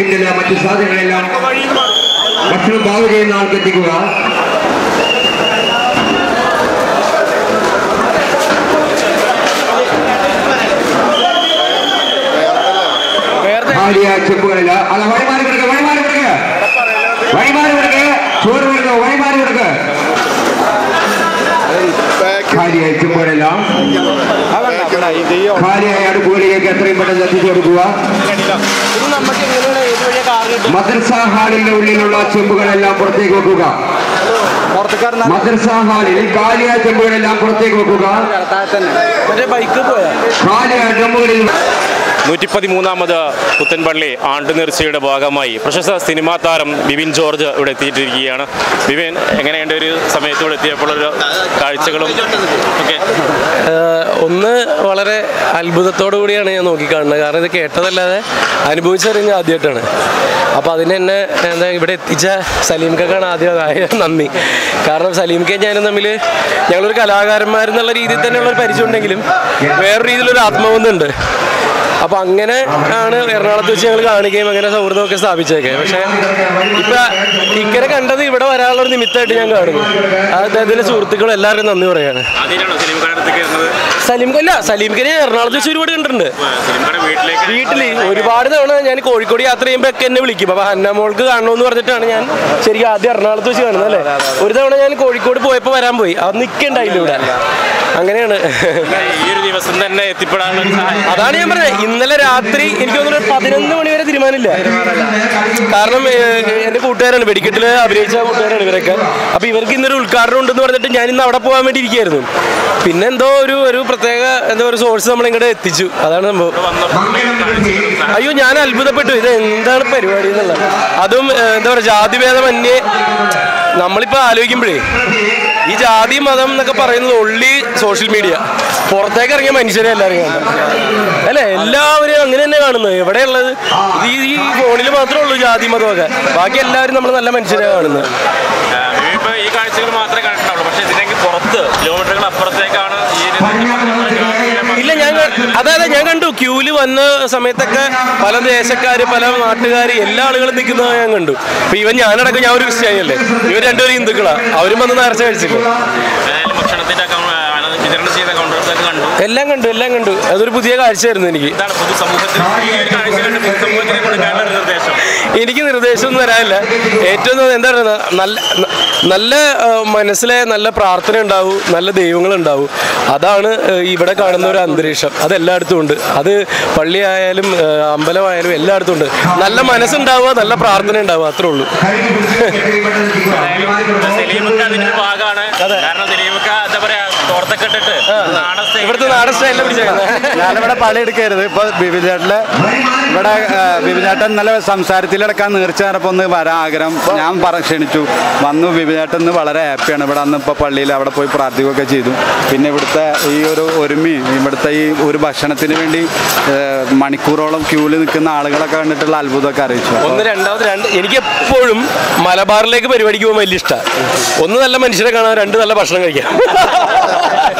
കിണ്ടല് മറ്റു സാധനങ്ങളെല്ലാം ഭക്ഷണം പാകം ചെയ്യുന്ന ആൾക്ക് എത്തിക്കുക കാലിയ ചെമ്പുകളില്ല അല്ല കൊടുക്കുക. മദ്രസ ഹാളിന്റെ ഉള്ളിലുള്ള ചെമ്പുകളെല്ലാം പുറത്തേക്ക് വെക്കുക. മദ്രസ ഹാളിൽ കാലിയായ ചെമ്പുകളെല്ലാം പുറത്തേക്ക് വെക്കുക. കാലിയായ ചെമ്പുകളിൽ നൂറ്റി പതിമൂന്നാമത് പുത്തൻപള്ളി ആണ്ടുനേർച്ചയുടെ ഭാഗമായി. പ്രശസ്ത സിനിമാ താരം ബിബിൻ ജോർജ് ഇവിടെ എത്തിയിട്ടിരിക്കുകയാണ്. ബിബിൻ എങ്ങനെയുണ്ട് ഒരു സമയത്ത് ഇവിടെ എത്തിയപ്പോഴൊരു കാഴ്ചകളും? ഒക്കെ ഒന്ന് വളരെ അത്ഭുതത്തോടു കൂടിയാണ് ഞാൻ നോക്കിക്കാണുന്നത്. കാരണം ഇത് കേട്ടതല്ലാതെ അനുഭവിച്ചറിഞ്ഞ ആദ്യമായിട്ടാണ്. അപ്പോൾ അതിന് എന്നെ എന്താ ഇവിടെ എത്തിച്ച സലീംക്കാണ് ആദ്യം ആയ നന്ദി. കാരണം സലീംക്കയും ഞാനും തമ്മിൽ ഞങ്ങളൊരു കലാകാരന്മാരെന്നുള്ള രീതിയിൽ തന്നെയുള്ള ഒരു പരിചയം ഉണ്ടെങ്കിലും വേറൊരു രീതിയിലൊരു ആത്മബന്ധമുണ്ട് അപ്പൊ അങ്ങനെ ആണ് എറണാകുളത്ത് വെച്ച് ഞങ്ങൾ കാണുകയും അങ്ങനെ സൗഹൃദമൊക്കെ സ്ഥാപിച്ചേക്കെ പക്ഷെ ഇപ്പൊ ഇക്കരെ കണ്ടത് ഇവിടെ വരാനുള്ള ഒരു നിമിത്തമായിട്ട് ഞാൻ കാണുന്നു. അദ്ദേഹത്തിന്റെ സുഹൃത്തുക്കളും എല്ലാവരും നന്ദി പറയാണ്. സലീം അടുത്തേക്ക് സലീം അല്ല സലീംഖനെ എറണാകുളത്ത് വെച്ച് ഒരുപാട് കണ്ടിട്ടുണ്ട്. വീട്ടിൽ ഒരുപാട് തവണ ഞാൻ കോഴിക്കോട് യാത്ര ചെയ്യുമ്പോൾ ഒക്കെ എന്നെ വിളിക്കും. അപ്പൊ അന്നമോൾക്ക് കാണണമെന്ന് പറഞ്ഞിട്ടാണ് ഞാൻ ശരിക്കും ആദ്യം എറണാകുളത്ത് വെച്ച് കാണുന്നത് അല്ലേ? ഒരു തവണ ഞാൻ കോഴിക്കോട് പോയപ്പോൾ വരാൻ പോയി. അത് നിൽക്കണ്ടായില്ല ഇവിടെ. അങ്ങനെയാണ്. ഈ ഒരു ദിവസം തന്നെ എത്തിപ്പെടാനുള്ള അതാണ് ഞാൻ പറഞ്ഞത്. ഇന്നലെ രാത്രി എനിക്ക് തോന്നുന്നു പതിനൊന്ന് മണി വരെ തീരുമാനമില്ല. കാരണം എന്റെ കൂട്ടുകാരാണ് വെടിക്കെട്ടിൽ അഭിനയിച്ച കൂട്ടുകാരാണ് ഇവരൊക്കെ. അപ്പൊ ഇവർക്ക് ഇന്നൊരു ഉദ്ഘാടനം ഉണ്ടെന്ന് പറഞ്ഞിട്ട് ഞാൻ ഇന്ന് അവിടെ പോകാൻ വേണ്ടി ഇരിക്കുകയായിരുന്നു. പിന്നെ എന്തോ ഒരു ഒരു പ്രത്യേക എന്തോ ഒരു സോഴ്സ് നമ്മൾ ഇങ്ങോട്ട് എത്തിച്ചു. അതാണ് സംഭവം. അയ്യോ ഞാൻ അത്ഭുതപ്പെട്ടു. ഇത് എന്താണ് പരിപാടി എന്നുള്ളത്? അതും എന്താ എന്താ പറയുക ജാതിഭേദമന്യേ നമ്മളിപ്പോൾ ആലോചിക്കുമ്പോഴേ ഈ ജാതി മതം എന്നൊക്കെ പറയുന്നത് ഒള്ളി സോഷ്യൽ മീഡിയ പുറത്തേക്ക് ഇറങ്ങിയ മനുഷ്യരെ എല്ലാവരും കാണുന്നത് അല്ലേ? എല്ലാവരും അങ്ങനെ തന്നെ കാണുന്നത്. എവിടെയുള്ളത്? ഈ ഫോണിൽ മാത്രമേ ഉള്ളൂ ജാതി മതമൊക്കെ ബാക്കി എല്ലാവരും നമ്മൾ നല്ല മനുഷ്യരെ കാണുന്നത് ഇപ്പൊ ഈ കാഴ്ചകൾ മാത്രമേ കണ്ടിട്ടുള്ളൂ പക്ഷെ ഇതിനെങ്കിൽ പുറത്ത് കിലോമീറ്ററുകൾ അപ്പുറത്തേക്കാണ് ഈ ഒരു ഇല്ല ഞാൻ അതെ അതെ ക്യൂൽ വന്ന സമയത്തൊക്കെ പല ദേശക്കാര് പല നാട്ടുകാർ എല്ലാ ആളുകളും നിൽക്കുന്നത് ഞാൻ കണ്ടു. ഇപ്പൊ ഇവൻ ഞാനടക്കം ഞാൻ ഒരു ക്രിസ്ത്യാനിയല്ലേ? ഇവർ രണ്ടുപേരും ഹിന്ദുക്കളാ. അവരും വന്ന് നേർച്ച കഴിച്ചില്ല? ഭക്ഷണത്തിന്റെ എല്ലാം കണ്ടു എല്ലാം കണ്ടു. അതൊരു പുതിയ കാഴ്ചയായിരുന്നു എനിക്ക്. എനിക്ക് നിർദ്ദേശമൊന്നും തരാനില്ല ഏറ്റവും നല്ല- എന്താ പറയുക നല്ല നല്ല മനസ്സിലെ നല്ല പ്രാർത്ഥന ഉണ്ടാവും നല്ല ദൈവങ്ങൾ ഉണ്ടാവും. അതാണ് ഇവിടെ കാണുന്ന ഒരു അന്തരീക്ഷം. അത് എല്ലായിടത്തും ഉണ്ട്. അത് പള്ളിയായാലും അമ്പലമായാലും എല്ലായിടത്തും ഉണ്ട്. നല്ല മനസ്സുണ്ടാവുക നല്ല പ്രാർത്ഥന ഉണ്ടാവുക അത്രേ ഉള്ളൂ. പറയാ തോർത്തൊക്കെ ഇട്ടിട്ട് ഇവിടുത്തെ നാടൻ സ്റ്റൈലിൽ പിടിച്ചേക്കുന്നത്. ഞാനിവിടെ പണിയെടുക്കരുത് ഇപ്പൊ ബിബിചേട്ടന് ഇവിടെ ബിബിചേട്ടൻ നല്ല സംസാരത്തിലടക്കാൻ നീർച്ച നേരപ്പോൾ ഒന്ന് വരാൻ ആഗ്രഹം. ഞാൻ പറ ക്ഷണിച്ചു. വന്നു ബിബിചേട്ടൻ ഇന്ന് വളരെ ഹാപ്പിയാണ്. ഇവിടെ അന്ന് ഇപ്പോൾ പള്ളിയിൽ അവിടെ പോയി പ്രാർത്ഥിക്കുകയൊക്കെ ചെയ്തു. പിന്നെ ഇവിടുത്തെ ഈ ഒരു ഒരുമയും ഇവിടുത്തെ ഈ ഒരു ഭക്ഷണത്തിന് വേണ്ടി മണിക്കൂറോളം ക്യൂവിൽ നിൽക്കുന്ന ആളുകളൊക്കെ കണ്ടിട്ടുള്ള അത്ഭുതമൊക്കെ അറിയിച്ചു. ഒന്ന് രണ്ടാമത് രണ്ട് എനിക്ക് എപ്പോഴും മലബാറിലേക്ക് പരിപാടിക്ക് പോകാൻ വലിയ ഇഷ്ടമാണ് ഒന്ന് നല്ല മനുഷ്യരെ കാണാൻ രണ്ട് നല്ല ഭക്ഷണം കഴിക്കാം.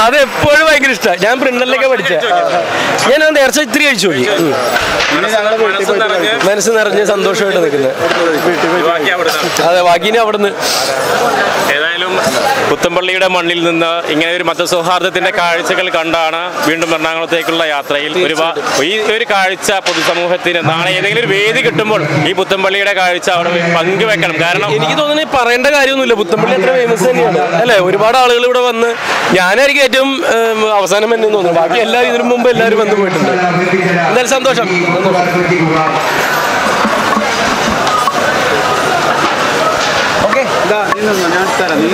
അത് എപ്പോഴും ഭയങ്കര ഇഷ്ടമാണ് ഞാൻ പ്രിന്ററിലൊക്കെ പഠിച്ച. ഞാൻ അത് നേർച്ച ഇത്തിരി കഴിച്ചു നോക്കി. ഉം. മനസ്സ് നിറഞ്ഞ് സന്തോഷമായിട്ട് നിൽക്കുന്നത് അതെ ബാക്കിനെ അവിടുന്ന്. ഏതായാലും പുത്തമ്പള്ളിയുടെ മണ്ണിൽ നിന്ന് ഇങ്ങനെ ഒരു മതസൗഹാർദ്ദത്തിന്റെ കാഴ്ചകൾ കണ്ടാണ് വീണ്ടും എറണാകുളത്തേക്കുള്ള യാത്രയിൽ ഒരു ഈ ഒരു കാഴ്ച പൊതുസമൂഹത്തിന് നാളെ ഏതെങ്കിലും ഒരു വേദി കിട്ടുമ്പോൾ ഈ പുത്തമ്പള്ളിയുടെ കാഴ്ച അവിടെ പങ്കുവെക്കണം. കാരണം എനിക്ക് തോന്നുന്നു പറയേണ്ട കാര്യമൊന്നുമില്ല. പുത്തമ്പള്ളി അത്ര ഫേമസ് തന്നെയാണ്. അല്ലേ? ഒരുപാട് ആളുകൾ ഇവിടെ വന്ന് ഞാനായിരിക്കും ഏറ്റവും അവസാനം എന്നെ തോന്നുന്നു. ബാക്കി എല്ലാവരും ഇതിനു മുമ്പ് എല്ലാവരും വന്നു പോയിട്ടുണ്ട്. എന്തായാലും സന്തോഷം. നിന്നോ, ഞാൻ തരാം നീ